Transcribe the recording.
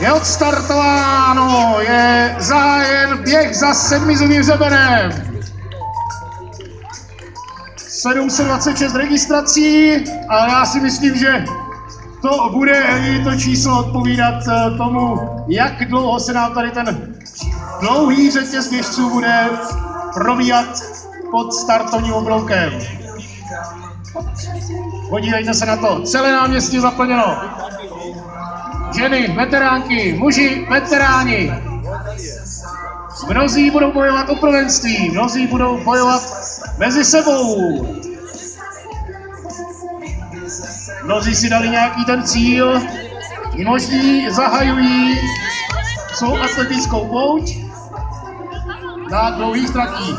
Je odstartováno, je zájem běh za sedmizovým řebenem. 726 registrací a já si myslím, že to bude i to číslo odpovídat eh, tomu, jak dlouho se nám tady ten dlouhý řetěz běžců bude probíhat pod startovním obloukem. Podívejte se na to, celé náměstí zaplněno ženy, veteránky, muži, veteráni. Mnozí budou bojovat o prvenství, mnozí budou bojovat mezi sebou. Mnozí si dali nějaký ten cíl, množí zahajují svou atletickou pouť na dlouhých tratích.